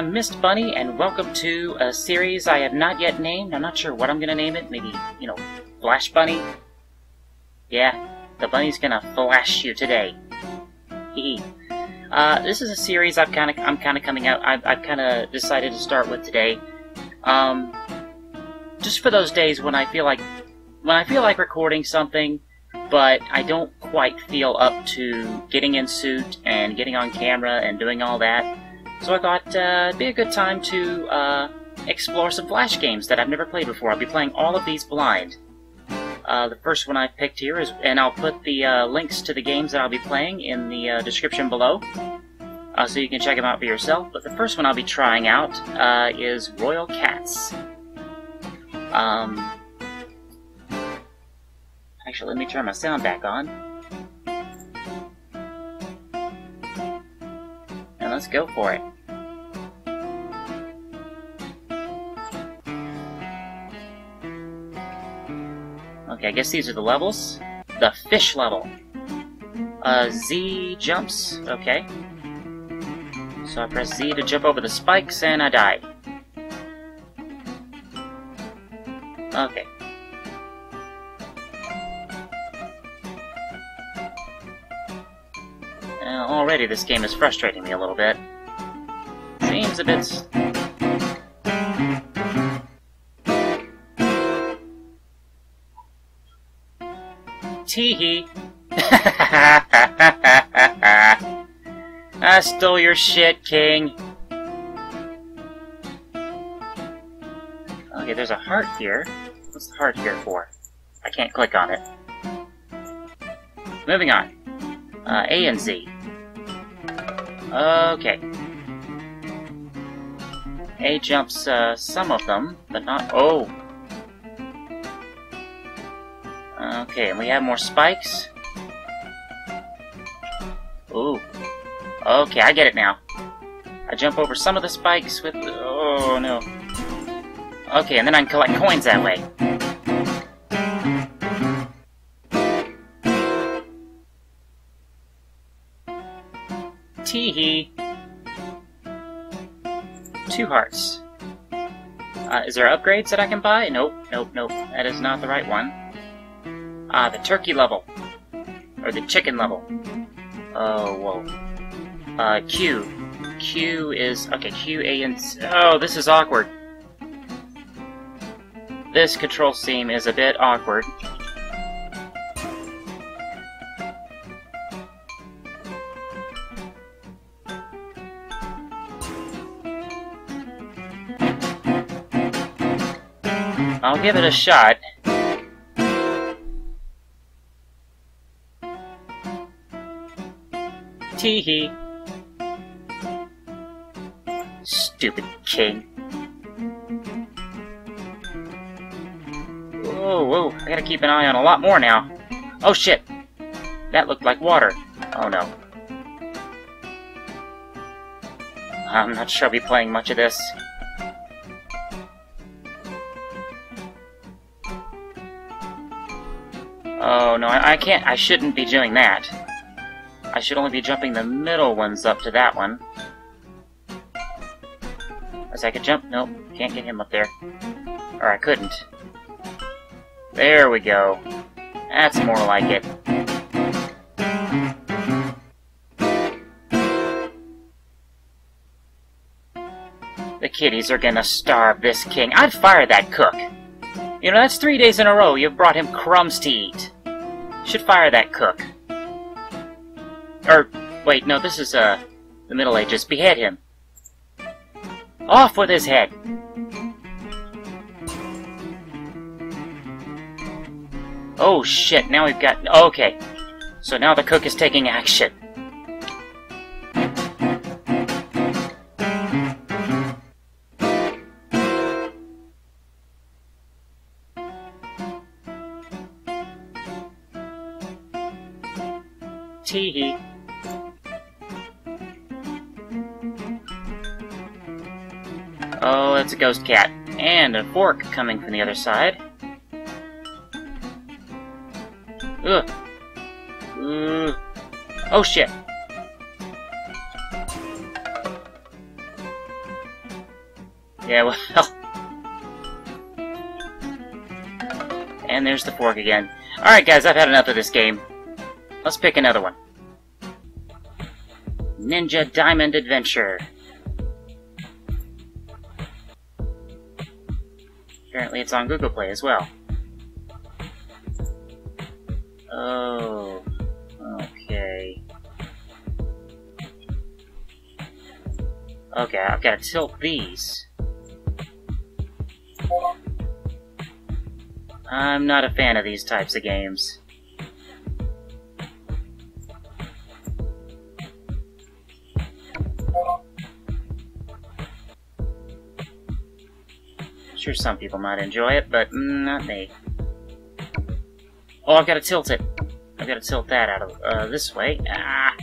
I'm Myst Bunny, and welcome to a series I have not yet named. I'm not sure what I'm gonna name it. Maybe, you know, Flash Bunny? Yeah, the bunny's gonna flash you today. Hee uh, this is a series I've kind of I'm kind of coming out. I've, I've kind of decided to start with today. Um, just for those days when I feel like when I feel like recording something, but I don't quite feel up to getting in suit and getting on camera and doing all that. So I thought uh, it'd be a good time to uh, explore some Flash games that I've never played before. I'll be playing all of these blind. Uh, the first one I've picked here is, and I'll put the uh, links to the games that I'll be playing in the uh, description below, uh, so you can check them out for yourself. But the first one I'll be trying out is Royal Cats. Um, actually, let me turn my sound back on. And let's go for it. Okay, I guess these are the levels. The fish level. Uh, Z jumps. Okay. So I press Z to jump over the spikes, and I died. Okay. Uh, already this game is frustrating me a little bit. Seems a bit... Teehee. I stole your shit, King. Okay, there's a heart here. What's the heart here for? I can't click on it. Moving on. Uh, A and Z. Okay. A jumps uh, some of them, but not... Oh! Okay, and we have more spikes. Ooh. Okay, I get it now. I jump over some of the spikes with... Oh, no. Okay, and then I can collect coins that way. Teehee. Two hearts. Uh, is there upgrades that I can buy? Nope, nope, nope. That is not the right one. Ah, the turkey level. Or the chicken level. Oh, whoa. Uh, Q. Q is... Okay, Q, A, and... Oh, this is awkward. This control scheme is a bit awkward. I'll give it a shot. Teehee. Stupid king. Whoa, whoa, I gotta keep an eye on a lot more now. Oh shit! That looked like water. Oh no. I'm not sure I'll be playing much of this. Oh no, I, I can't, I shouldn't be doing that. I should only be jumping the middle ones up to that one. As I could jump? Nope, can't get him up there. Or I couldn't. There we go. That's more like it. The kiddies are gonna starve this king. I'd fire that cook. You know, that's three days in a row you've brought him crumbs to eat. Should fire that cook. Or, wait, no, this is, uh, the Middle Ages. Behead him. Off with his head! Oh shit, now we've got... Okay. So now the cook is taking action. Ghost cat. And a fork coming from the other side. Ugh. Ugh. Oh shit. Yeah, well... and there's the fork again. Alright guys, I've had enough of this game. Let's pick another one. Ninja Diamond Adventure. Apparently it's on Google Play as well. Oh, okay. Okay, I've got to tilt these. I'm not a fan of these types of games. Sure, some people might enjoy it, but not me. Oh, I've got to tilt it. I've got to tilt that out of uh, this way. Ah.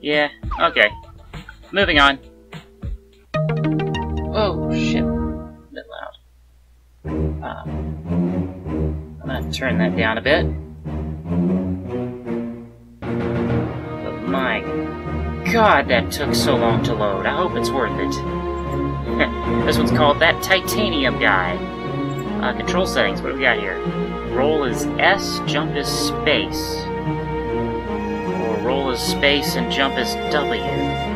Yeah, okay. Moving on. Oh, shit. A bit loud. Uh, I'm gonna turn that down a bit. God, that took so long to load. I hope it's worth it. this one's called That Titanium Guy. Uh, control settings, what do we got here? Roll is S, jump is space. Or roll is space and jump is W.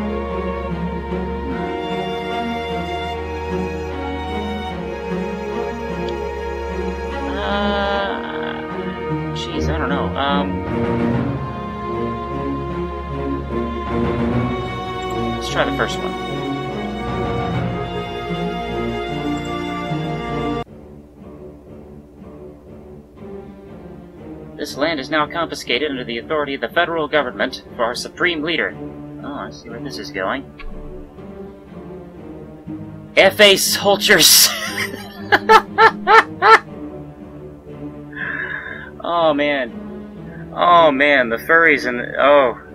try the first one. This land is now confiscated under the authority of the federal government for our supreme leader. Oh, I see where this is going. FA soldiers! oh man. Oh man, the furries and oh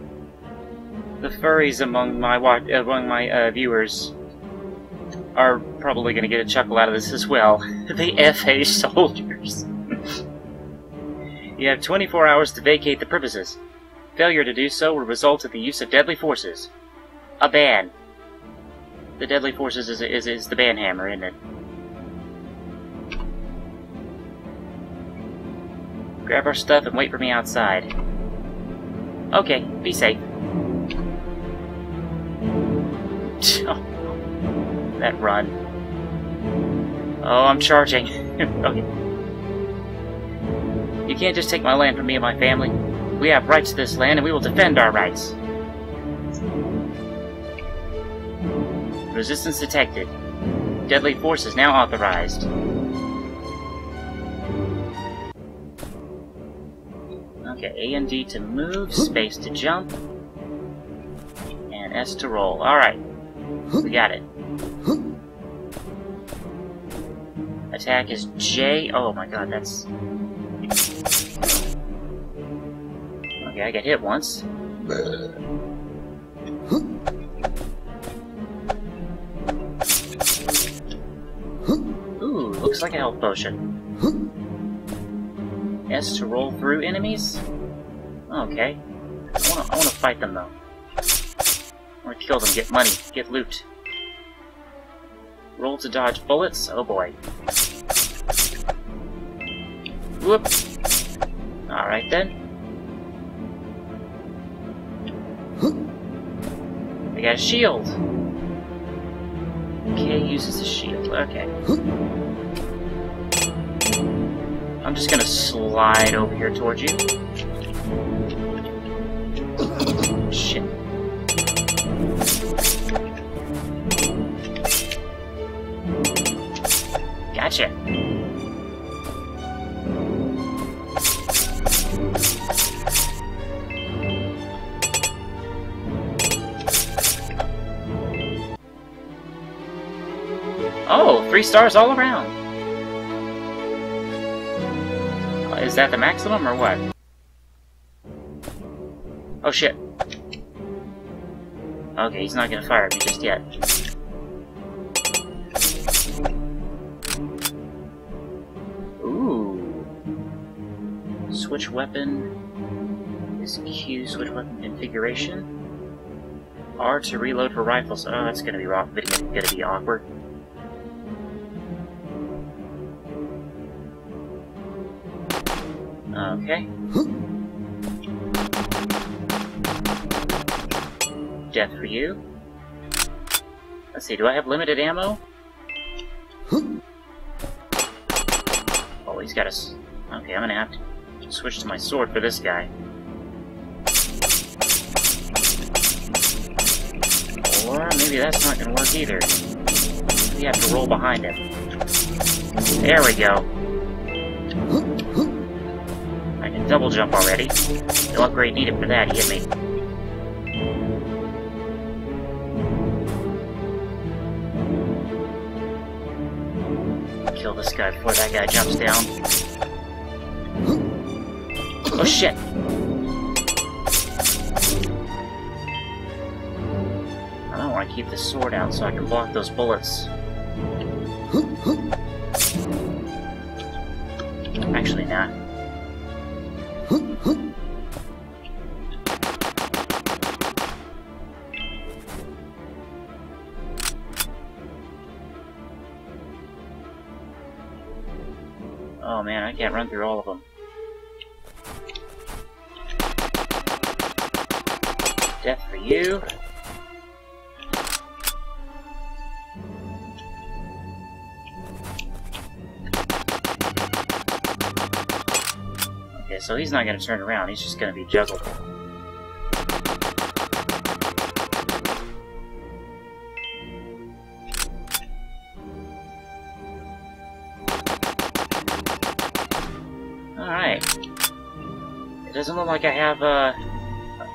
the furries among my among my uh, viewers are probably going to get a chuckle out of this as well. the FA soldiers. you have 24 hours to vacate the premises. Failure to do so will result in the use of deadly forces. A ban. The deadly forces is, is, is the ban hammer, isn't it? Grab our stuff and wait for me outside. Okay, be safe. that run. Oh, I'm charging. okay. You can't just take my land from me and my family. We have rights to this land, and we will defend our rights. Resistance detected. Deadly force is now authorized. Okay, A and D to move, space to jump, and S to roll. Alright. We got it. Attack is J. Oh my god, that's... Okay, I got hit once. Ooh, looks like a health potion. S to roll through enemies? Okay. I wanna, I wanna fight them though. Kill them, get money, get loot. Roll to dodge bullets? Oh boy. Whoop! Alright then. I got a shield! K uses the shield, okay. I'm just gonna slide over here towards you. Shit. Gotcha. Oh, three stars all around. Is that the maximum or what? Oh shit. Okay, he's not gonna fire at me just yet. Switch weapon. Is Q switch weapon configuration? R to reload for rifles. Oh, that's gonna be rock. Gonna be awkward. Okay. Death for you. Let's see, do I have limited ammo? Oh, he's got us. Okay, I'm gonna have to switch to my sword for this guy. Or maybe that's not gonna work either. We have to roll behind him. There we go. I can double jump already. No upgrade needed for that, he hit me. Kill this guy before that guy jumps down. Oh shit! I don't want to keep the sword out so I can block those bullets. Actually, not. Oh man, I can't run through all of them. Death for you. Okay, so he's not gonna turn around, he's just gonna be juggled. Alright. It doesn't look like I have, uh...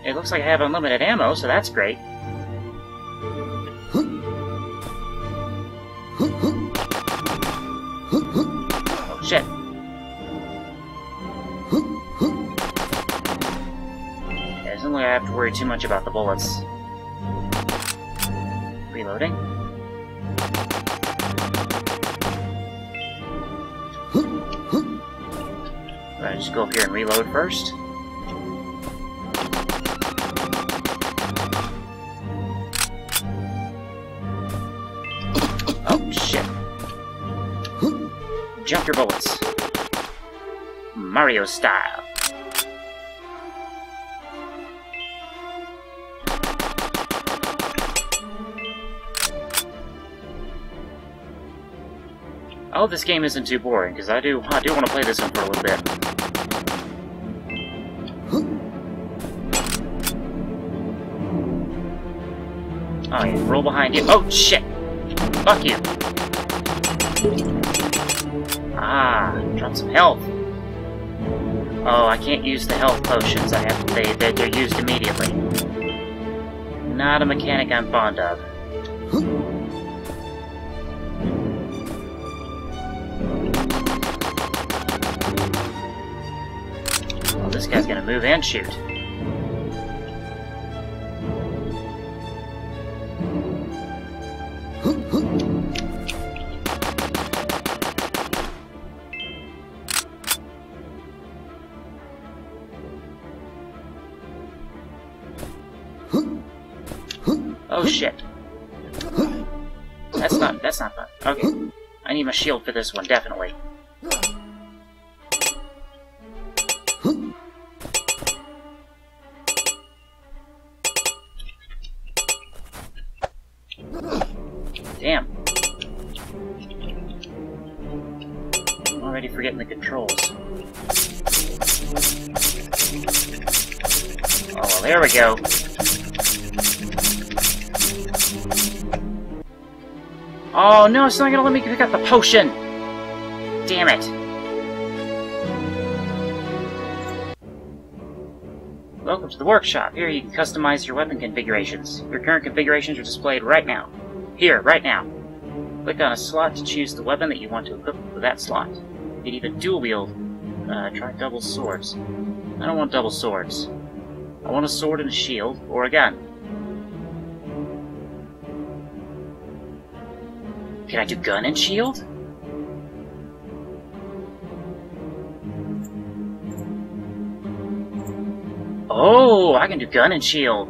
It looks like I have unlimited ammo, so that's great. Oh, shit. Yeah, doesn't like I have to worry too much about the bullets. Reloading. Right, just go up here and reload first. Jump your bullets. Mario style. I hope this game isn't too boring, because I do I do want to play this one for a little bit. Oh yeah, roll behind you. Oh shit! Fuck you! Ah, drop some health. Oh, I can't use the health potions. I have they they they're used immediately. Not a mechanic I'm fond of. Well, this guy's gonna move and shoot. Need my shield for this one, definitely. Damn. I'm already forgetting the controls. Oh, well, there we go. Oh no, it's not gonna let me pick up the potion! Damn it! Welcome to the workshop. Here you can customize your weapon configurations. Your current configurations are displayed right now. Here, right now. Click on a slot to choose the weapon that you want to equip with that slot. You can even dual wield. Uh, try double swords. I don't want double swords. I want a sword and a shield, or a gun. Can I do gun and shield? Oh, I can do gun and shield.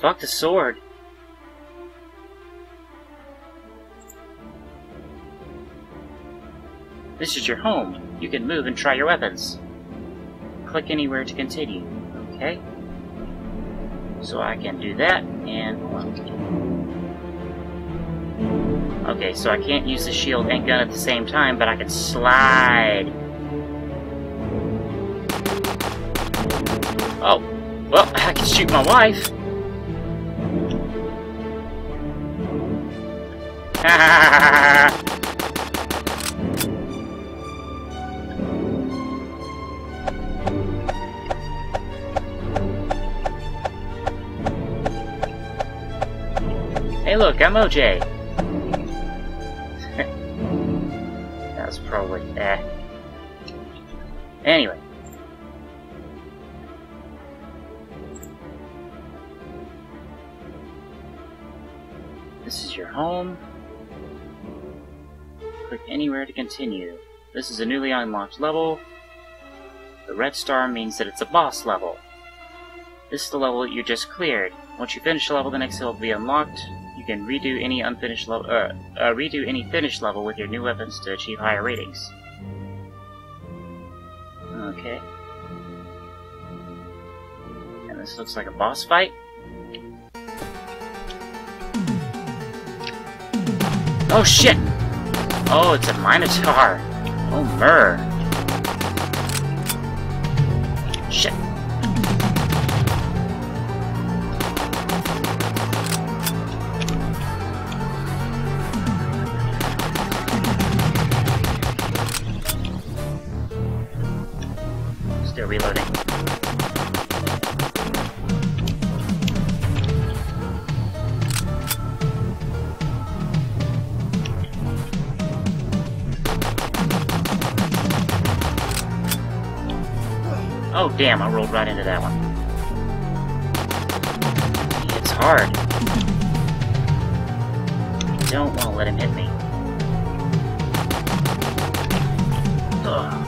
Fuck the sword. This is your home. You can move and try your weapons. Click anywhere to continue. Okay. So I can do that, and... Okay, so I can't use the shield and gun at the same time, but I can slide. Oh, well, I can shoot my wife. hey look, I'm OJ. That was probably... eh. Anyway. This is your home. Click anywhere to continue. This is a newly unlocked level. The red star means that it's a boss level. This is the level you just cleared. Once you finish the level, the next level will be unlocked. You can redo any unfinished level, uh, uh, redo any finished level with your new weapons to achieve higher ratings. Okay. And this looks like a boss fight. Oh shit! Oh, it's a Minotaur! Oh, Myrrh! Shit! Damn, I rolled right into that one. It's hard. I don't want to let him hit me. Ugh.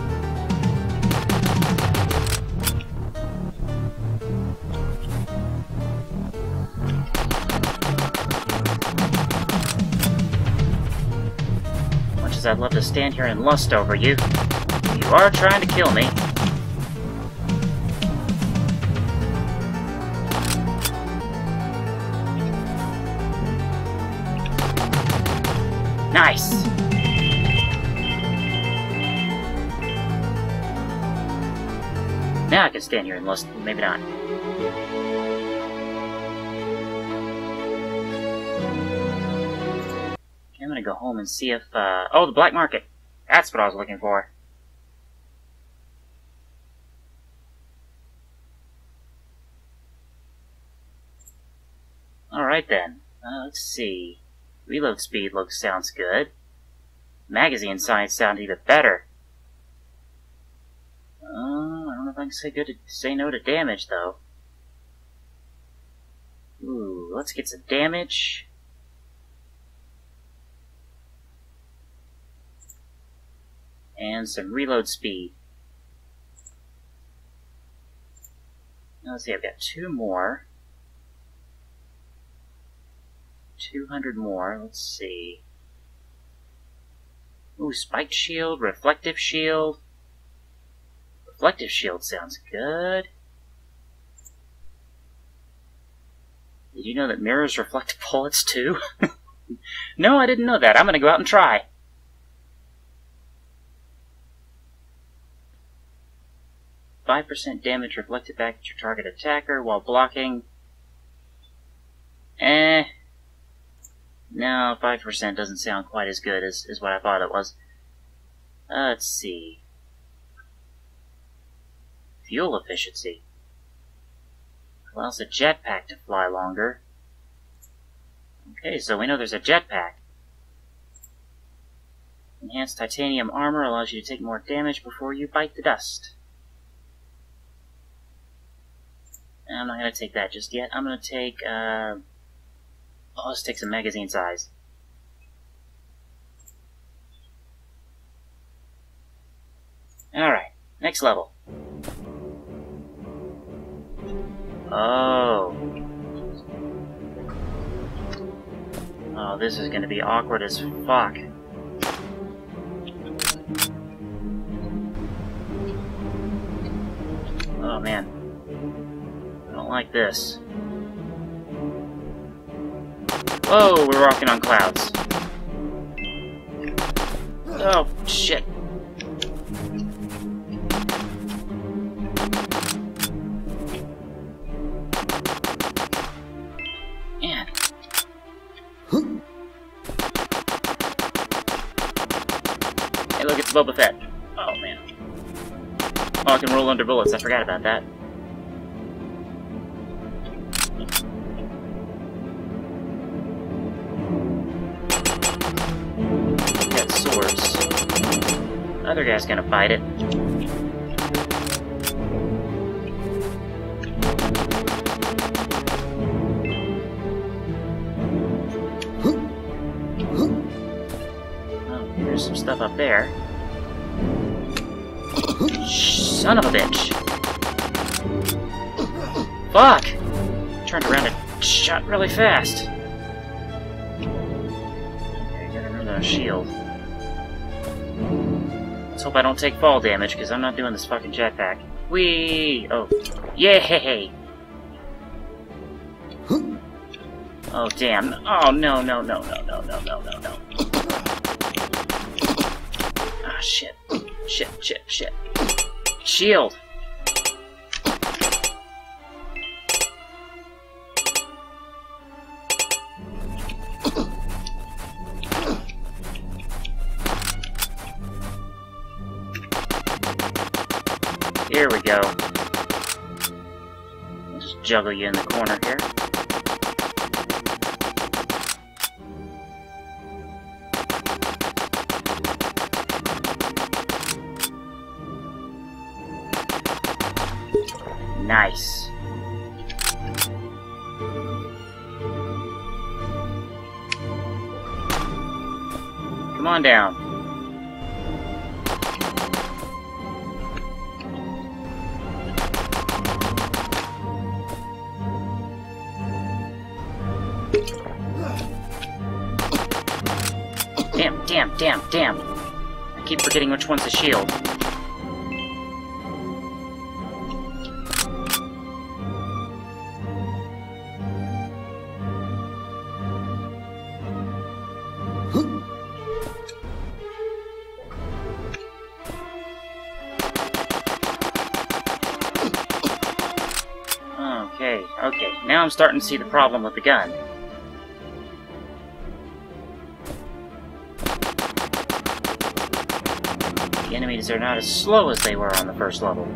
Much as I'd love to stand here and lust over you, you are trying to kill me. Nice! Now I can stand here and lust. Maybe not. I'm gonna go home and see if, uh... Oh, the black market! That's what I was looking for. Alright then. Uh, let's see. Reload speed looks sounds good. Magazine size sound even better. Uh, I don't know if I can say good to say no to damage though. Ooh, let's get some damage. And some reload speed. Let's see, I've got two more. 200 more. Let's see. Ooh, spiked shield, reflective shield. Reflective shield sounds good. Did you know that mirrors reflect bullets too? no, I didn't know that. I'm gonna go out and try. Five percent damage reflected back at your target attacker while blocking. Eh, no, 5% doesn't sound quite as good as, as what I thought it was. Uh, let's see. Fuel efficiency. Allows the jetpack to fly longer. Okay, so we know there's a jetpack. Enhanced titanium armor allows you to take more damage before you bite the dust. I'm not going to take that just yet. I'm going to take, uh, Oh, let's take some magazine size. Alright, next level. Oh. Oh, this is gonna be awkward as fuck. Oh man. I don't like this. Whoa, we're walking on clouds. Oh, shit. Man. Hey, look, it's Boba Fett. Oh, man. Oh, I can roll under bullets. I forgot about that. Other guy's gonna fight it. Oh, there's some stuff up there. Son of a bitch! Fuck! Turned around and shot really fast. Okay, got another shield. Hope I don't take fall damage, because I'm not doing this fucking jetpack. Whee! Oh. Yay! Oh, damn. Oh, no, no, no, no, no, no, no, no, no. Ah, shit. Shit, shit, shit. Shield! Juggle you in the corner here. Nice. Come on down. Damn, damn. I keep forgetting which one's a shield. Okay, okay. Now I'm starting to see the problem with the gun. Enemies are not as slow as they were on the first level.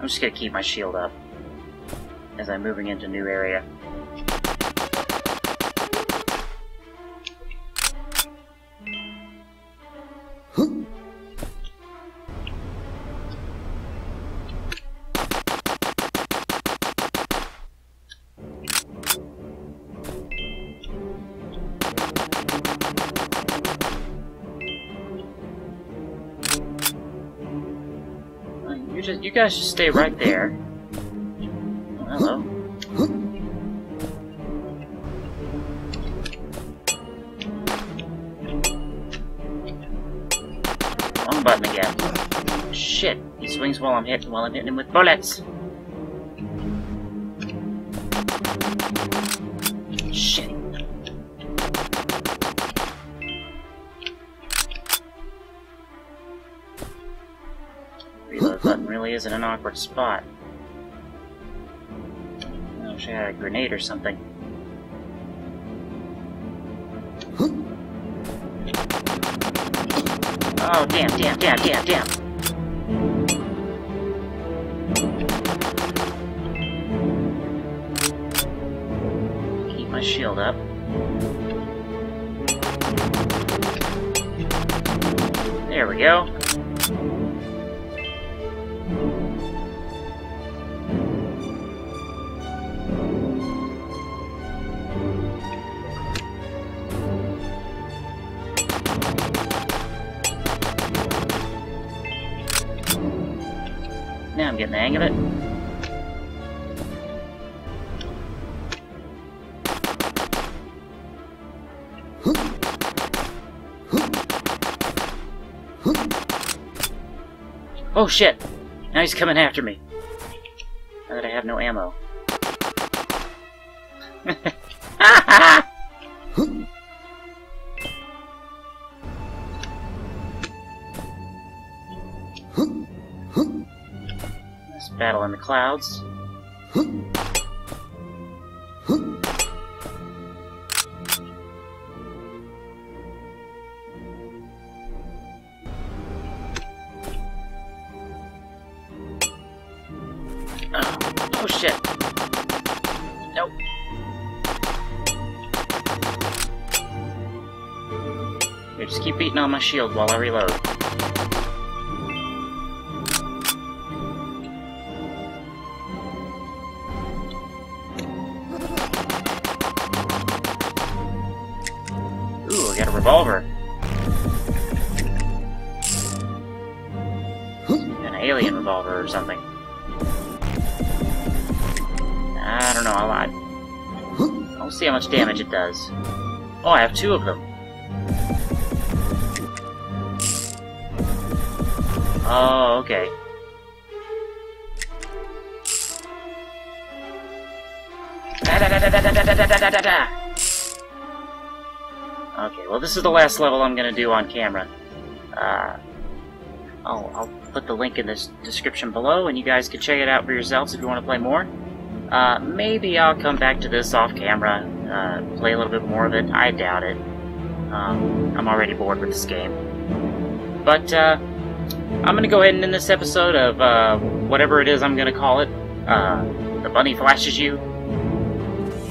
I'm just gonna keep my shield up as I'm moving into new area. Guys just stay right there. Hello. Wrong button again. Shit! He swings while I'm hitting while I'm hitting him with bullets. Button really is in an awkward spot. Wish I had a grenade or something. Oh, damn, damn, damn, damn, damn. Keep my shield up. There we go. Oh shit! Now he's coming after me. Now that I have no ammo. This battle in the clouds. Shield while I reload. Ooh, I got a revolver. An alien revolver or something. I don't know, I lied. I'll see how much damage it does. Oh, I have two of them. Oh, okay. Okay, well this is the last level I'm gonna do on camera. Uh, I'll, I'll put the link in this description below, and you guys can check it out for yourselves if you want to play more. Uh, maybe I'll come back to this off camera, uh, play a little bit more of it. I doubt it. Um, I'm already bored with this game. But, uh, I'm gonna go ahead and end this episode of, uh, whatever it is I'm gonna call it. Uh, the bunny flashes you.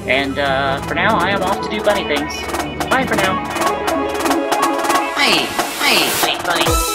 And, uh, for now, I am off to do bunny things. Bye for now. Hey, hey, hey, buddy.